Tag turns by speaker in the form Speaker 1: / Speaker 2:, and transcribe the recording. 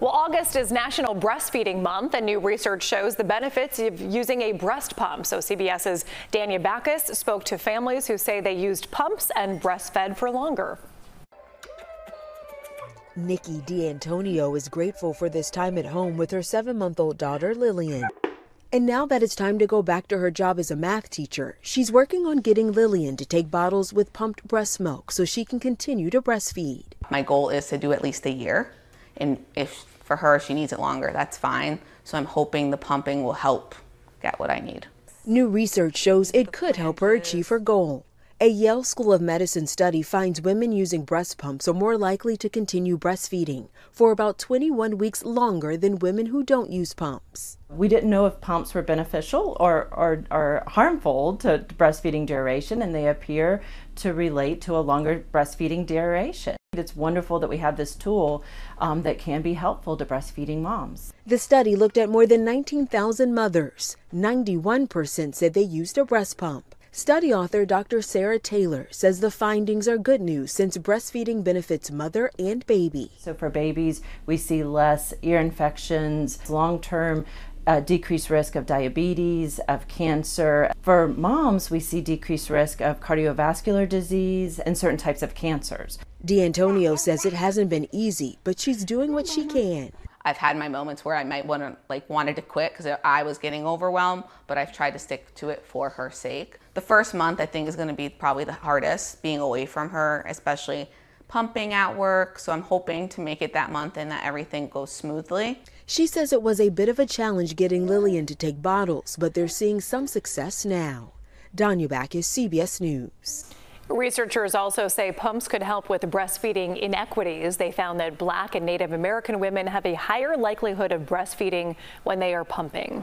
Speaker 1: Well, August is National Breastfeeding Month, and new research shows the benefits of using a breast pump. So CBS's Danya Bacchus spoke to families who say they used pumps and breastfed for longer.
Speaker 2: Nikki D'Antonio is grateful for this time at home with her seven-month-old daughter, Lillian. And now that it's time to go back to her job as a math teacher, she's working on getting Lillian to take bottles with pumped breast milk so she can continue to breastfeed.
Speaker 3: My goal is to do at least a year. And if for her she needs it longer, that's fine. So I'm hoping the pumping will help get what I need.
Speaker 2: New research shows it could help her achieve her goal. A Yale School of Medicine study finds women using breast pumps are more likely to continue breastfeeding for about 21 weeks longer than women who don't use pumps.
Speaker 4: We didn't know if pumps were beneficial or, or, or harmful to breastfeeding duration, and they appear to relate to a longer breastfeeding duration. It's wonderful that we have this tool um, that can be helpful to breastfeeding moms.
Speaker 2: The study looked at more than 19,000 mothers. 91% said they used a breast pump. Study author Dr. Sarah Taylor says the findings are good news since breastfeeding benefits mother and baby.
Speaker 4: So for babies, we see less ear infections, long-term uh, decreased risk of diabetes, of cancer. For moms, we see decreased risk of cardiovascular disease and certain types of cancers.
Speaker 2: D'Antonio says it hasn't been easy, but she's doing what she can.
Speaker 3: I've had my moments where I might want to like wanted to quit because I was getting overwhelmed, but I've tried to stick to it for her sake. The first month I think is going to be probably the hardest, being away from her, especially pumping at work. So I'm hoping to make it that month and that everything goes smoothly.
Speaker 2: She says it was a bit of a challenge getting Lillian to take bottles, but they're seeing some success now. Danya is CBS News.
Speaker 1: Researchers also say pumps could help with breastfeeding inequities. They found that black and Native American women have a higher likelihood of breastfeeding when they are pumping.